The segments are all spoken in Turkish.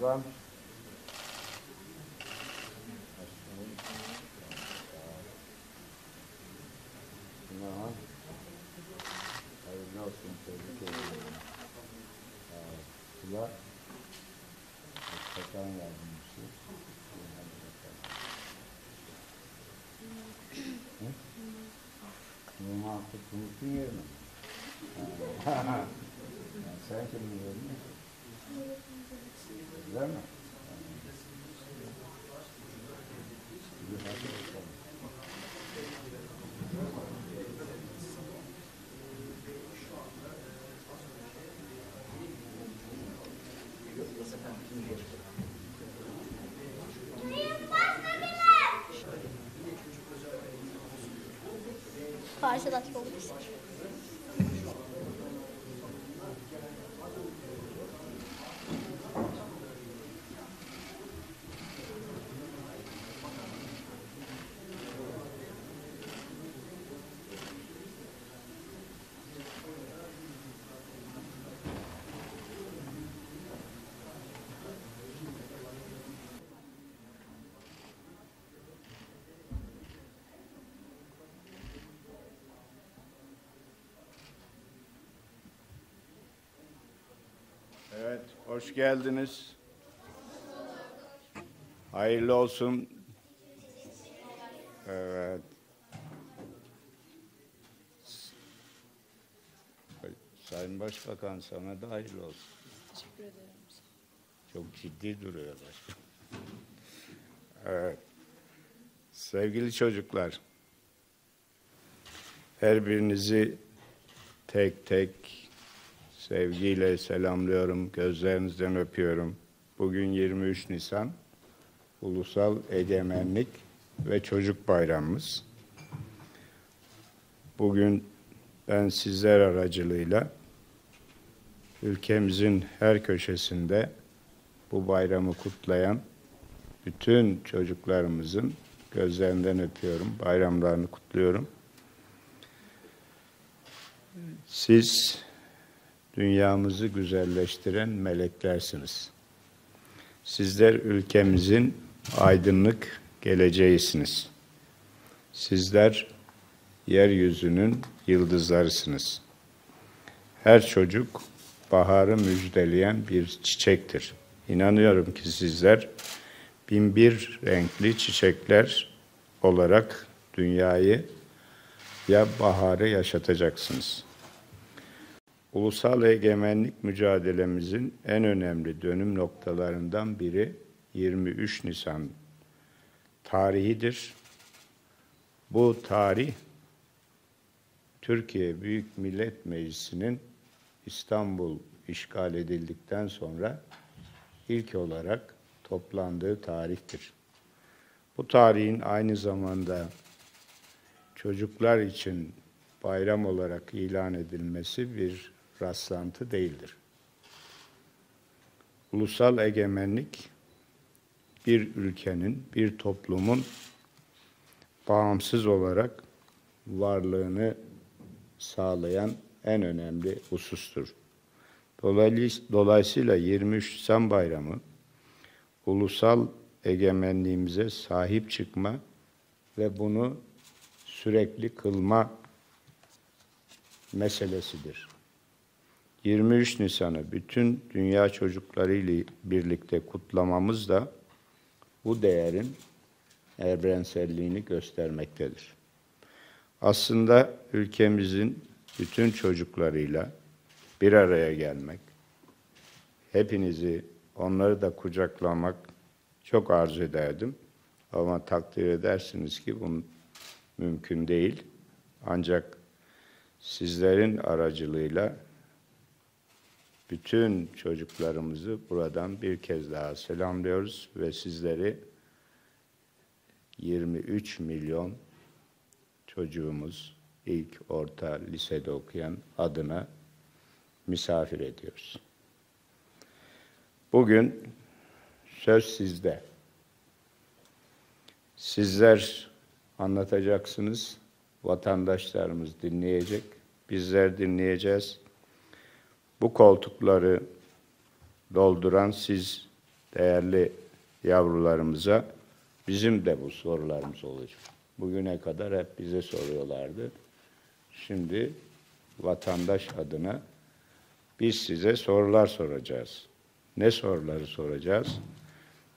Devam. Tamam. Hayırlı olsun. Tebrik ediyorum. Evet. Kula. Başbakan yardımcısı. Hadi bakalım. Hı? Numan Akut Umut'un yerine. Ha. Ya sen kimin yerine? Öyle mi? İyi, hadi bakalım. Karşılaş olmuş. Evet, hoş geldiniz. Hayırlı olsun. Evet. Sayın Başbakan sana da hayırlı olsun. Teşekkür ederim. Çok ciddi duruyor başkan. Evet. Sevgili çocuklar, her birinizi tek tek sevgiyle selamlıyorum, gözlerinizden öpüyorum. Bugün 23 Nisan, Ulusal Egemenlik ve Çocuk Bayramımız. Bugün ben sizler aracılığıyla ülkemizin her köşesinde bu bayramı kutlayan bütün çocuklarımızın gözlerinden öpüyorum, bayramlarını kutluyorum. Siz dünyamızı güzelleştiren meleklersiniz. Sizler ülkemizin aydınlık geleceğisiniz. Sizler yeryüzünün yıldızlarısınız. Her çocuk baharı müjdeleyen bir çiçektir. İnanıyorum ki sizler binbir renkli çiçekler olarak dünyayı ya baharı yaşatacaksınız. Ulusal egemenlik mücadelemizin en önemli dönüm noktalarından biri 23 Nisan tarihidir. Bu tarih Türkiye Büyük Millet Meclisi'nin İstanbul işgal edildikten sonra ilk olarak toplandığı tarihtir. Bu tarihin aynı zamanda çocuklar için bayram olarak ilan edilmesi bir rastlantı değildir. Ulusal egemenlik bir ülkenin, bir toplumun bağımsız olarak varlığını sağlayan en önemli husustur. Dolayısıyla 23 Nisan Bayramı ulusal egemenliğimize sahip çıkma ve bunu sürekli kılma meselesidir. 23 Nisan'ı bütün dünya çocuklarıyla birlikte kutlamamız da bu değerin evrenselliğini göstermektedir. Aslında ülkemizin bütün çocuklarıyla bir araya gelmek, hepinizi, onları da kucaklamak çok arzu ederdim. Ama takdir edersiniz ki bu mümkün değil. Ancak sizlerin aracılığıyla bütün çocuklarımızı buradan bir kez daha selamlıyoruz ve sizleri 23 milyon çocuğumuz ilk orta lisede okuyan adına misafir ediyoruz. Bugün söz sizde. Sizler anlatacaksınız, vatandaşlarımız dinleyecek, bizler dinleyeceğiz. Bu koltukları dolduran siz değerli yavrularımıza bizim de bu sorularımız olacak. Bugüne kadar hep bize soruyorlardı. Şimdi vatandaş adına biz size sorular soracağız. Ne soruları soracağız?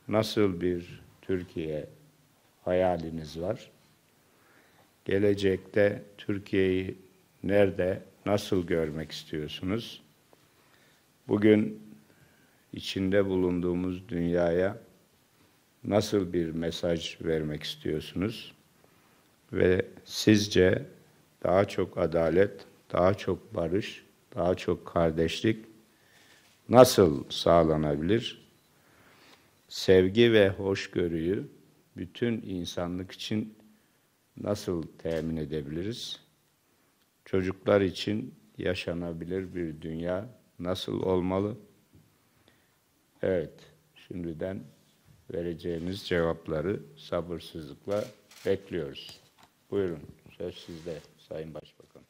Nasıl bir Türkiye hayaliniz var? Gelecekte Türkiye'yi nerede, nasıl görmek istiyorsunuz? Bugün içinde bulunduğumuz dünyaya nasıl bir mesaj vermek istiyorsunuz? Ve sizce daha çok adalet, daha çok barış, daha çok kardeşlik nasıl sağlanabilir? Sevgi ve hoşgörüyü bütün insanlık için nasıl temin edebiliriz? Çocuklar için yaşanabilir bir dünya nasıl olmalı? Evet, şimdiden vereceğiniz cevapları sabırsızlıkla bekliyoruz. Buyurun, söz sizde Sayın Başbakan.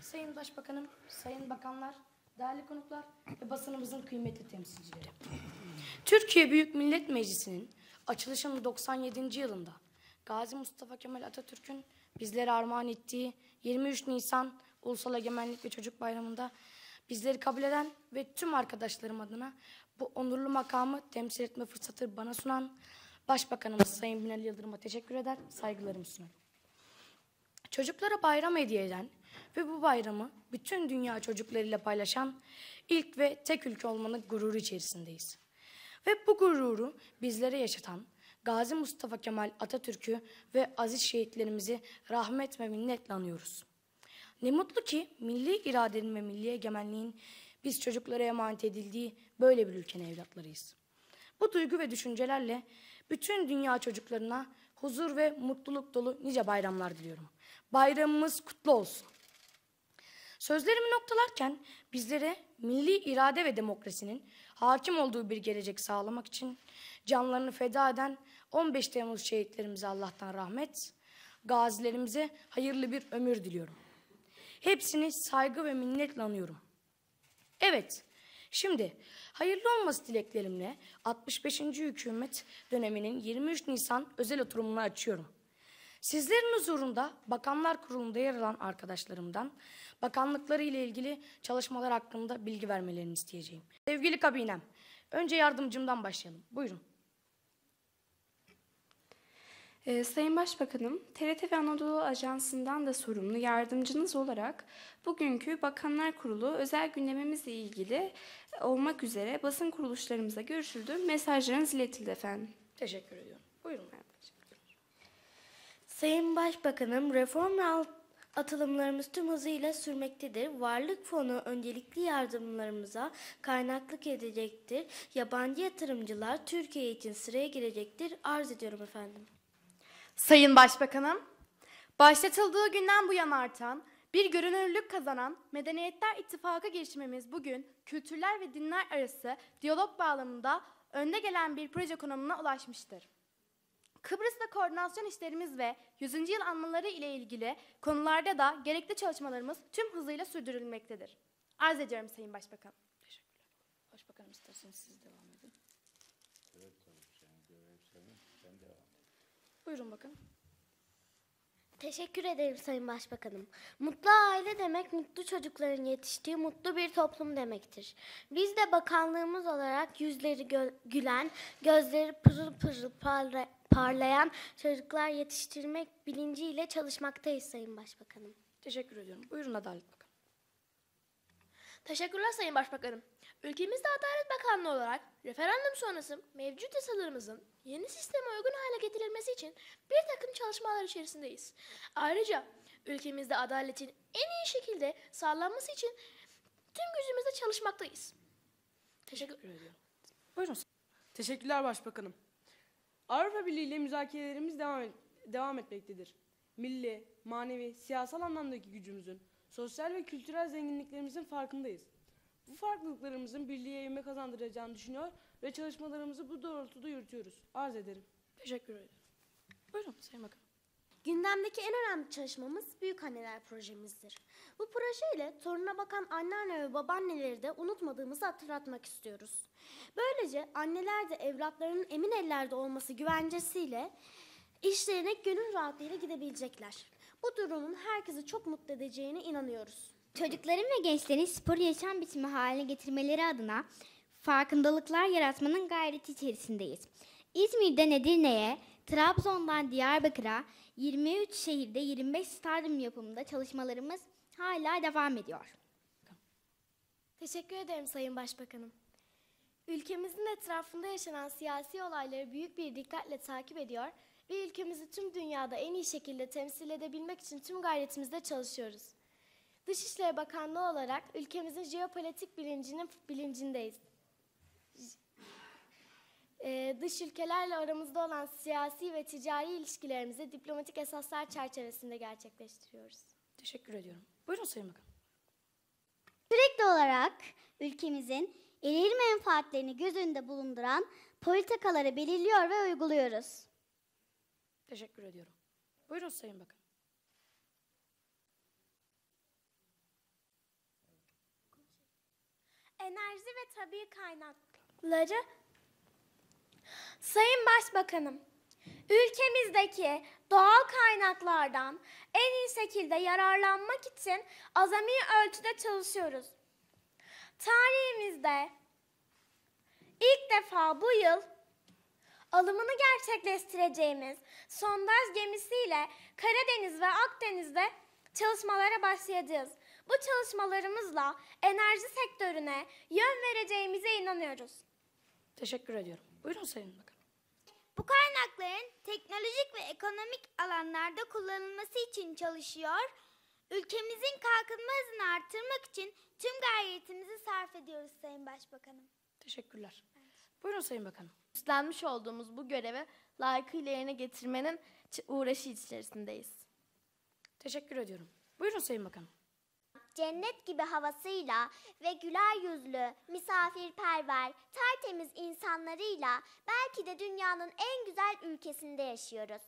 Sayın Başbakanım, Sayın Bakanlar, değerli konuklar ve basınımızın kıymetli temsilcileri. Türkiye Büyük Millet Meclisi'nin açılışının 97. yılında Gazi Mustafa Kemal Atatürk'ün bizlere armağan ettiği 23 Nisan Ulusal Egemenlik ve Çocuk Bayramı'nda bizleri kabul eden ve tüm arkadaşlarım adına bu onurlu makamı temsil etme fırsatı bana sunan Başbakanımız Sayın Binali Yıldırım'a teşekkür eder, saygılarımı sunarım. Çocuklara bayram hediye eden ve bu bayramı bütün dünya çocuklarıyla paylaşan ilk ve tek ülke olmanın gururu içerisindeyiz. Ve bu gururu bizlere yaşatan Gazi Mustafa Kemal Atatürk'ü ve aziz şehitlerimizi rahmet ve minnetle anıyoruz. Ne mutlu ki milli iradenin ve milli egemenliğin biz çocuklara emanet edildiği böyle bir ülkenin evlatlarıyız. Bu duygu ve düşüncelerle bütün dünya çocuklarına huzur ve mutluluk dolu nice bayramlar diliyorum. Bayramımız kutlu olsun. Sözlerimi noktalarken bizlere milli irade ve demokrasinin hakim olduğu bir gelecek sağlamak için canlarını feda eden 15 Temmuz şehitlerimize Allah'tan rahmet, gazilerimize hayırlı bir ömür diliyorum. Hepsini saygı ve minnetle anıyorum. Evet, şimdi hayırlı olması dileklerimle 65. hükümet döneminin 23 Nisan özel oturumunu açıyorum. Sizlerin huzurunda Bakanlar Kurulu'nda yer alan arkadaşlarımdan bakanlıkları ile ilgili çalışmalar hakkında bilgi vermelerini isteyeceğim. Sevgili kabinem, önce yardımcımdan başlayalım. Buyurun. Ee, Sayın Başbakanım, TRT ve Anadolu Ajansı'ndan da sorumlu yardımcınız olarak bugünkü Bakanlar Kurulu özel gündemimizle ilgili olmak üzere basın kuruluşlarımıza görüşüldü. Mesajlarınız iletildi efendim. Teşekkür ediyorum. Buyurun. Sayın Başbakanım, reform ve atılımlarımız tüm hızıyla sürmektedir. Varlık fonu öncelikli yardımlarımıza kaynaklık edecektir. Yabancı yatırımcılar Türkiye için sıraya girecektir. Arz ediyorum efendim. Sayın Başbakanım, başlatıldığı günden bu yana artan, bir görünürlük kazanan Medeniyetler İttifakı girişimimiz bugün kültürler ve dinler arası diyalog bağlamında önde gelen bir proje konumuna ulaşmıştır. Kıbrıs'ta koordinasyon işlerimiz ve 100. yıl anmaları ile ilgili konularda da gerekli çalışmalarımız tüm hızıyla sürdürülmektedir. Arz ediyorum Sayın Başbakan. Başbakanım isterseniz siz devam edin. Buyurun bakın. Teşekkür ederim Sayın Başbakanım. Mutlu aile demek mutlu çocukların yetiştiği mutlu bir toplum demektir. Biz de bakanlığımız olarak yüzleri gö- gülen, gözleri pırıl pırıl parla- parlayan çocuklar yetiştirmek bilinciyle çalışmaktayız Sayın Başbakanım. Teşekkür ediyorum. Buyurun Adalet Bakanı. Teşekkürler Sayın Başbakanım. Ülkemizde Adalet Bakanlığı olarak referandum sonrası mevcut yasalarımızın yeni sisteme uygun hale getirilmesi için bir takım çalışmalar içerisindeyiz. Ayrıca ülkemizde adaletin en iyi şekilde sağlanması için tüm gücümüzle çalışmaktayız. Teşekkür ediyorum. Buyurun. Teşekkürler Başbakanım. Avrupa Birliği ile müzakerelerimiz devam, et- devam etmektedir. Milli, manevi, siyasal anlamdaki gücümüzün, sosyal ve kültürel zenginliklerimizin farkındayız. Bu farklılıklarımızın birliğe ivme kazandıracağını düşünüyor ve çalışmalarımızı bu doğrultuda yürütüyoruz. Arz ederim. Teşekkür ederim. Buyurun Sayın Bakanım. Gündemdeki en önemli çalışmamız Büyük Anneler projemizdir. Bu projeyle torununa bakan anneanne ve babaanneleri de unutmadığımızı hatırlatmak istiyoruz. Böylece anneler de evlatlarının emin ellerde olması güvencesiyle işlerine gönül rahatlığıyla gidebilecekler. Bu durumun herkesi çok mutlu edeceğine inanıyoruz. Çocukların ve gençlerin spor yaşam biçimi haline getirmeleri adına farkındalıklar yaratmanın gayreti içerisindeyiz. İzmir'den Edirne'ye, Trabzon'dan Diyarbakır'a 23 şehirde 25 stadyum yapımında çalışmalarımız hala devam ediyor. Teşekkür ederim Sayın Başbakanım. Ülkemizin etrafında yaşanan siyasi olayları büyük bir dikkatle takip ediyor ve ülkemizi tüm dünyada en iyi şekilde temsil edebilmek için tüm gayretimizle çalışıyoruz. Dışişleri Bakanlığı olarak ülkemizin jeopolitik bilincinin bilincindeyiz. Ee, dış ülkelerle aramızda olan siyasi ve ticari ilişkilerimizi diplomatik esaslar çerçevesinde gerçekleştiriyoruz. Teşekkür ediyorum. Buyurun Sayın Bakan. Sürekli olarak ülkemizin ileri menfaatlerini göz önünde bulunduran politikaları belirliyor ve uyguluyoruz. Teşekkür ediyorum. Buyurun Sayın Bakan. Enerji ve tabii kaynakları Sayın Başbakanım, ülkemizdeki doğal kaynaklardan en iyi şekilde yararlanmak için azami ölçüde çalışıyoruz. Tarihimizde ilk defa bu yıl alımını gerçekleştireceğimiz sondaj gemisiyle Karadeniz ve Akdeniz'de çalışmalara başlayacağız. Bu çalışmalarımızla enerji sektörüne yön vereceğimize inanıyoruz. Teşekkür ediyorum. Buyurun Sayın Bakan. Bu kaynakların teknolojik ve ekonomik alanlarda kullanılması için çalışıyor, ülkemizin kalkınma hızını artırmak için tüm gayretimizi sarf ediyoruz Sayın Başbakanım. Teşekkürler. Buyurun Sayın Bakanım. Üstlenmiş olduğumuz bu görevi layıkıyla yerine getirmenin uğraşı içerisindeyiz. Teşekkür ediyorum. Buyurun Sayın Bakanım. Cennet gibi havasıyla ve güler yüzlü, misafirperver, tertemiz insanlarıyla belki de dünyanın en güzel ülkesinde yaşıyoruz.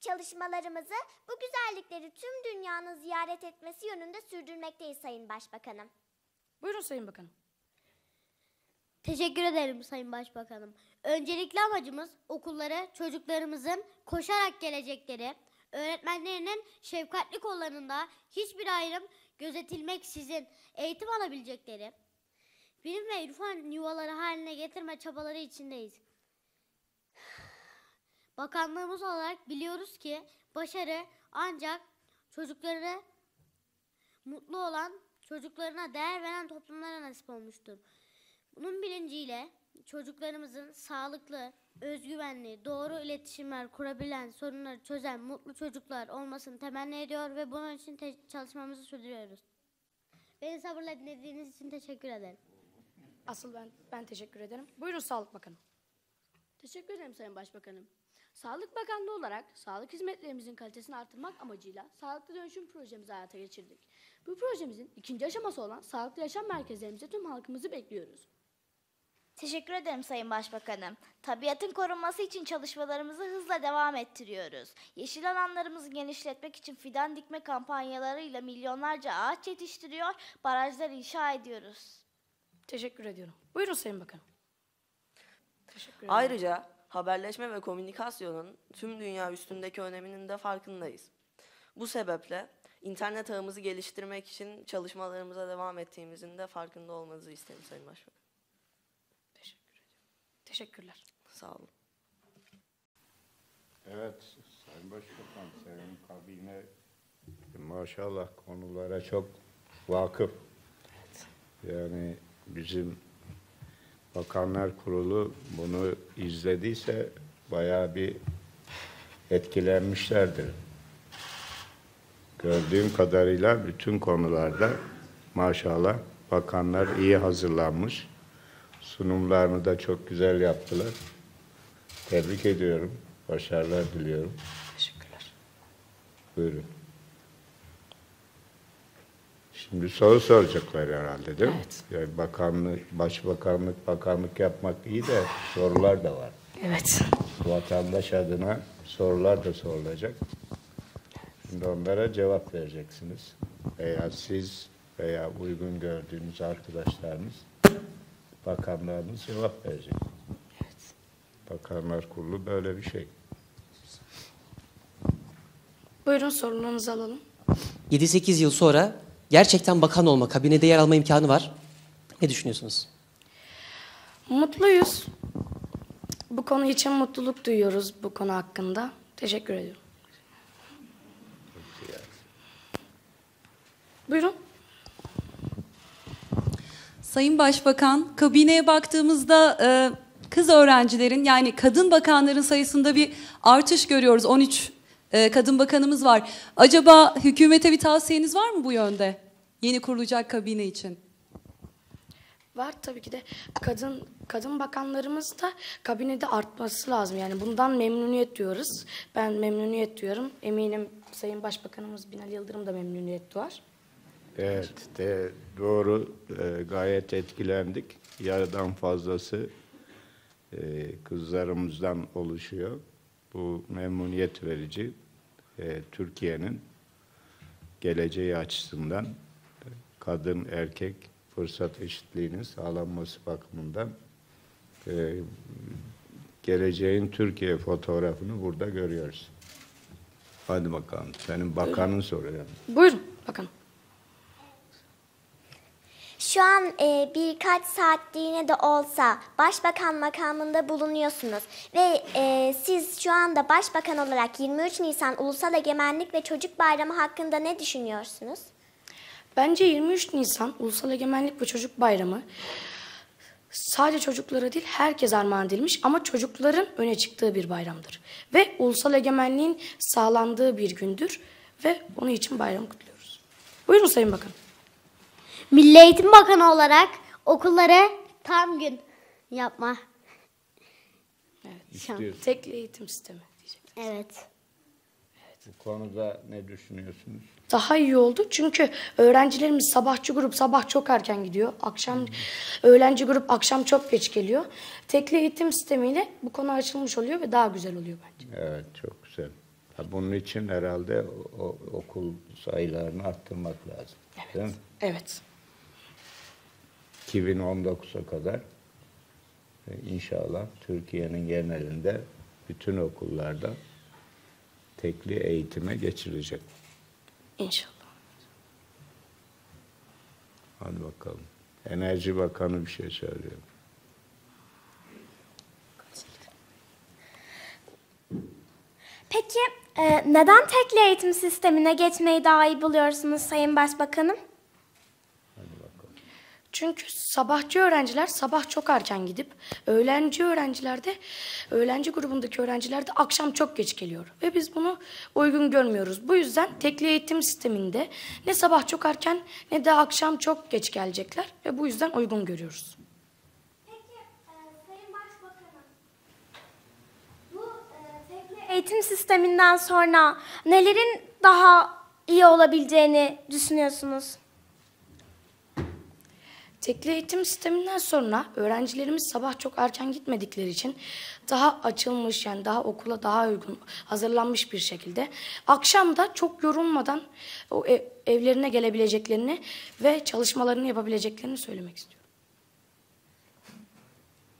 Çalışmalarımızı bu güzellikleri tüm dünyanın ziyaret etmesi yönünde sürdürmekteyiz Sayın Başbakanım. Buyurun Sayın Bakanım. Teşekkür ederim Sayın Başbakanım. Öncelikli amacımız okullara çocuklarımızın koşarak gelecekleri, öğretmenlerinin şefkatli kollarında hiçbir ayrım gözetilmeksizin eğitim alabilecekleri, bilim ve irfan yuvaları haline getirme çabaları içindeyiz. Bakanlığımız olarak biliyoruz ki başarı ancak çocukları mutlu olan, çocuklarına değer veren toplumlara nasip olmuştur. Bunun bilinciyle çocuklarımızın sağlıklı, özgüvenli, doğru iletişimler kurabilen, sorunları çözen mutlu çocuklar olmasını temenni ediyor ve bunun için te- çalışmamızı sürdürüyoruz. Beni sabırla dinlediğiniz için teşekkür ederim. Asıl ben ben teşekkür ederim. Buyurun Sağlık Bakanım. Teşekkür ederim Sayın Başbakanım. Sağlık Bakanlığı olarak sağlık hizmetlerimizin kalitesini artırmak amacıyla Sağlıklı Dönüşüm projemizi hayata geçirdik. Bu projemizin ikinci aşaması olan Sağlıklı Yaşam Merkezlerimize tüm halkımızı bekliyoruz. Teşekkür ederim Sayın Başbakanım. Tabiatın korunması için çalışmalarımızı hızla devam ettiriyoruz. Yeşil alanlarımızı genişletmek için fidan dikme kampanyalarıyla milyonlarca ağaç yetiştiriyor, barajlar inşa ediyoruz. Teşekkür ediyorum. Buyurun Sayın Bakanım. Teşekkür ederim. Ayrıca haberleşme ve komünikasyonun tüm dünya üstündeki öneminin de farkındayız. Bu sebeple internet ağımızı geliştirmek için çalışmalarımıza devam ettiğimizin de farkında olmanızı isterim Sayın Başbakan. Teşekkürler. Sağ olun. Evet, Sayın Başbakan, Sayın Kabine maşallah konulara çok vakıf. Yani bizim Bakanlar Kurulu bunu izlediyse bayağı bir etkilenmişlerdir. Gördüğüm kadarıyla bütün konularda maşallah bakanlar iyi hazırlanmış. Sunumlarını da çok güzel yaptılar. Tebrik ediyorum. Başarılar diliyorum. Teşekkürler. Buyurun. Şimdi soru soracaklar herhalde değil mi? Evet. Yani bakanlık, başbakanlık, bakanlık yapmak iyi de sorular da var. Evet. Vatandaş adına sorular da sorulacak. Şimdi onlara cevap vereceksiniz. Veya siz veya uygun gördüğünüz arkadaşlarınız, bakanlarınız cevap verecek. Bakanlar Kurulu böyle bir şey. Buyurun sorularınızı alalım. 7-8 yıl sonra gerçekten bakan olma, kabinede yer alma imkanı var. Ne düşünüyorsunuz? Mutluyuz. Bu konu için mutluluk duyuyoruz bu konu hakkında. Teşekkür ediyorum. Buyurun. Sayın Başbakan, kabineye baktığımızda e, kız öğrencilerin yani kadın bakanların sayısında bir artış görüyoruz. 13 e, kadın bakanımız var. Acaba hükümete bir tavsiyeniz var mı bu yönde? Yeni kurulacak kabine için. Var tabii ki de kadın kadın bakanlarımız da kabinede artması lazım. Yani bundan memnuniyet duyuyoruz. Ben memnuniyet duyuyorum. Eminim Sayın Başbakanımız Binali Yıldırım da memnuniyet duyar. Evet, de, doğru. e, gayet etkilendik. Yarıdan fazlası e, kızlarımızdan oluşuyor. Bu memnuniyet verici. E, Türkiye'nin geleceği açısından kadın erkek fırsat eşitliğinin sağlanması bakımından e, geleceğin Türkiye fotoğrafını burada görüyoruz. Hadi bakalım. Senin bakanın soruyor. Buyurun bakın. Şu an e, birkaç saatliğine de olsa başbakan makamında bulunuyorsunuz ve e, siz şu anda başbakan olarak 23 Nisan Ulusal Egemenlik ve Çocuk Bayramı hakkında ne düşünüyorsunuz? Bence 23 Nisan Ulusal Egemenlik ve Çocuk Bayramı sadece çocuklara değil herkes armağan edilmiş ama çocukların öne çıktığı bir bayramdır. Ve ulusal egemenliğin sağlandığı bir gündür ve onun için bayramı kutluyoruz. Buyurun Sayın Bakan. Milli Eğitim Bakanı olarak okulları tam gün yapma. İstiyorsun. Tekli eğitim sistemi diyecek. Evet. Bu konuda ne düşünüyorsunuz? Daha iyi oldu çünkü öğrencilerimiz sabahçı grup sabah çok erken gidiyor. Akşam öğlenci grup akşam çok geç geliyor. Tekli eğitim sistemiyle bu konu açılmış oluyor ve daha güzel oluyor bence. Evet, çok güzel. Ha, bunun için herhalde o, o- okul sayılarını arttırmak lazım. Değil mi? Evet. 2019'a kadar e, inşallah Türkiye'nin genelinde bütün okullarda tekli eğitime geçilecek. İnşallah. Hadi bakalım. Enerji Bakanı bir şey söylüyor. Peki e, neden tekli eğitim sistemine geçmeyi daha iyi buluyorsunuz Sayın Başbakanım? Çünkü sabahçı öğrenciler sabah çok erken gidip öğlenci öğrenciler de öğlenci grubundaki öğrenciler de akşam çok geç geliyor. Ve biz bunu uygun görmüyoruz. Bu yüzden tekli eğitim sisteminde ne sabah çok erken ne de akşam çok geç gelecekler ve bu yüzden uygun görüyoruz. Bu tekli eğitim sisteminden sonra nelerin daha iyi olabileceğini düşünüyorsunuz? Tekli eğitim sisteminden sonra öğrencilerimiz sabah çok erken gitmedikleri için daha açılmış yani daha okula daha uygun hazırlanmış bir şekilde akşam da çok yorulmadan o ev- evlerine gelebileceklerini ve çalışmalarını yapabileceklerini söylemek istiyorum.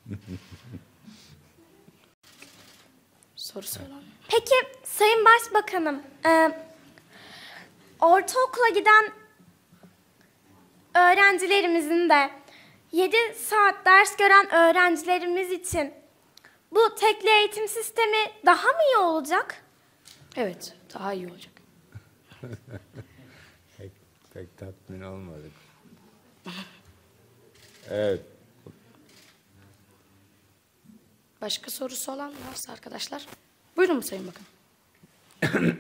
Sorusu olan. Peki Sayın Başbakanım, e, ortaokula giden öğrencilerimizin de 7 saat ders gören öğrencilerimiz için bu tekli eğitim sistemi daha mı iyi olacak? Evet, daha iyi olacak. Pek, pek tatmin olmadık. Evet. Başka sorusu olan varsa arkadaşlar. Buyurun Sayın Bakan.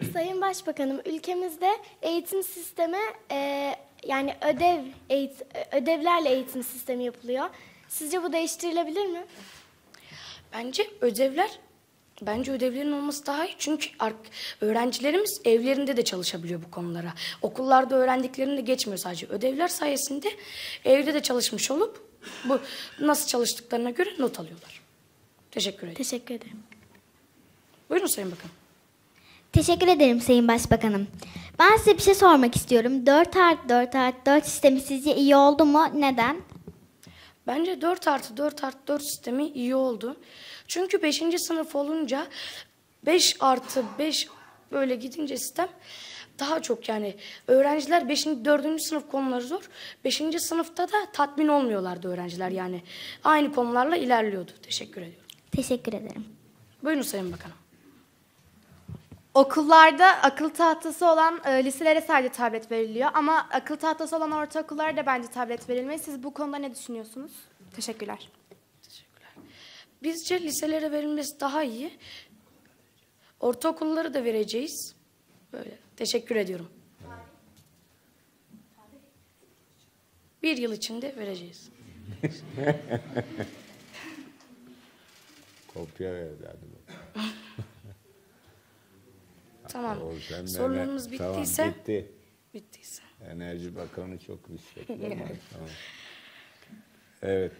Sayın Başbakanım, ülkemizde eğitim sistemi e, yani ödev eğit- ödevlerle eğitim sistemi yapılıyor. Sizce bu değiştirilebilir mi? Bence ödevler bence ödevlerin olması daha iyi çünkü öğrencilerimiz evlerinde de çalışabiliyor bu konulara. Okullarda öğrendiklerini de geçmiyor sadece. Ödevler sayesinde evde de çalışmış olup bu nasıl çalıştıklarına göre not alıyorlar. Teşekkür ederim. Teşekkür ederim. Buyurun Sayın Bakan. Teşekkür ederim Sayın Başbakanım. Ben size bir şey sormak istiyorum. 4 artı 4 artı 4 sistemi sizce iyi oldu mu? Neden? Bence 4 artı 4 artı 4 sistemi iyi oldu. Çünkü 5. sınıf olunca 5 artı 5 böyle gidince sistem daha çok yani öğrenciler 5. 4. sınıf konuları zor. 5. sınıfta da tatmin olmuyorlardı öğrenciler yani. Aynı konularla ilerliyordu. Teşekkür ediyorum. Teşekkür ederim. Buyurun Sayın Bakanım. Okullarda akıl tahtası olan e, liselere sadece tablet veriliyor ama akıl tahtası olan ortaokullara da bence tablet verilmeli. Siz bu konuda ne düşünüyorsunuz? Teşekkürler. Bizce liselere verilmesi daha iyi. Ortaokulları da vereceğiz. Böyle. Teşekkür ediyorum. Bir yıl içinde vereceğiz. Kopya verdi hadi bakalım. Tamam. O sen Sorularımız nene- tamam, bittiyse bitti. bittiyse. Enerji Bakanı çok rüşvetli ama tamam. Evet.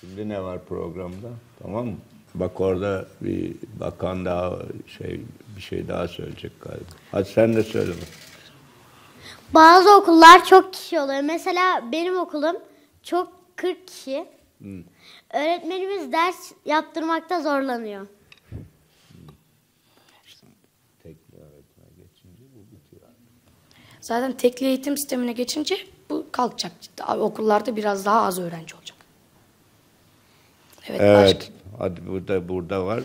Şimdi ne var programda? Tamam mı? Bak orada bir bakan daha şey bir şey daha söyleyecek galiba. Hadi sen de söyle bak. Bazı okullar çok kişi oluyor. Mesela benim okulum çok 40 kişi. Hı. Öğretmenimiz ders yaptırmakta zorlanıyor. Tekli öğretime geçince bu bitiyor. Zaten tekli eğitim sistemine geçince bu kalkacak. Daha- Okullarda biraz daha az öğrenci olacak. Evet. Evet. başka- Hadi burada burada var.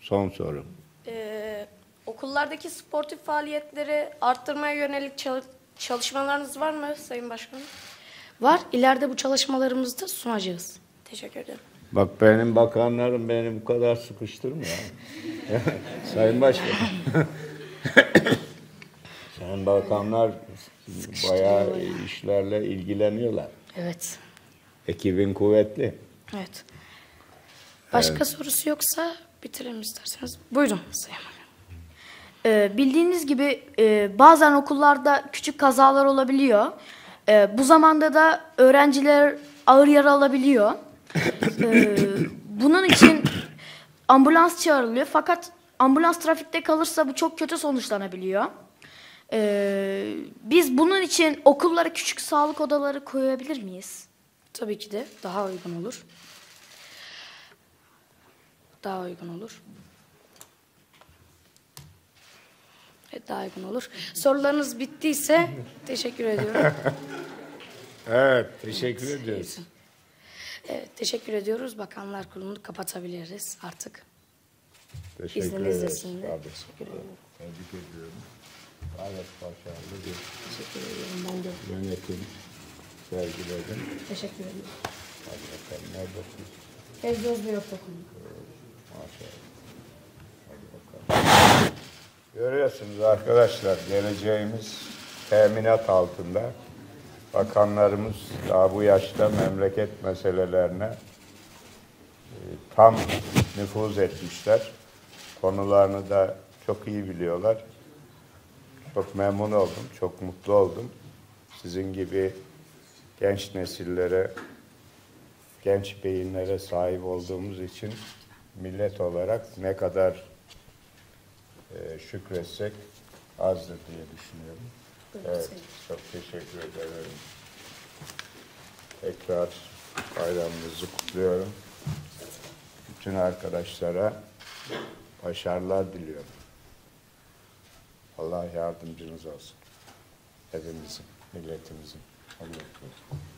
Son soru. Ee, okullardaki sportif faaliyetleri arttırmaya yönelik çal- çalışmalarınız var mı Sayın Başkanım? Var. İleride bu çalışmalarımızı da sunacağız. Teşekkür ederim. Bak benim bakanlarım beni bu kadar sıkıştırmıyor. Sayın Başkan. Sayın bakanlar bayağı işlerle ilgileniyorlar. Evet. Ekibin kuvvetli. Evet. Başka Evet. sorusu yoksa bitirelim isterseniz. Buyurun Sayın. Ee, bildiğiniz gibi e, bazen okullarda küçük kazalar olabiliyor. Ee, bu zamanda da öğrenciler ağır yara alabiliyor. Ee, bunun için ambulans çağrılıyor. Fakat ambulans trafikte kalırsa bu çok kötü sonuçlanabiliyor. Ee, biz bunun için okullara küçük sağlık odaları koyabilir miyiz? Tabii ki de daha uygun olur. Daha uygun olur. Evet, daha uygun olur. Sorularınız bittiyse teşekkür ediyorum. Evet, teşekkür ediyoruz. Evet, teşekkür ediyoruz. Bakanlar Kurulu'nu kapatabiliriz artık. Teşekkür İzninizle. Tabii. Teşekkür ederim. Tebrik ediyorum. Gayet başarılı bir Teşekkür ediyorum ben de. yönetim sergiledin. Teşekkür ederim. Hadi bakalım ne bakıyorsun? Fevzi Bey Okulu. Maşallah. Hadi bakalım. Görüyorsunuz arkadaşlar geleceğimiz teminat altında. Bakanlarımız daha bu yaşta memleket meselelerine e, tam nüfuz etmişler. Konularını da çok iyi biliyorlar. Çok memnun oldum, çok mutlu oldum. Sizin gibi genç nesillere, genç beyinlere sahip olduğumuz için millet olarak ne kadar e, şükretsek azdır diye düşünüyorum. Evet, çok teşekkür ederim. Tekrar bayramınızı kutluyorum. Bütün arkadaşlara başarılar diliyorum. Allah yardımcınız olsun. Hepimizin, milletimizin. Allah razı olsun.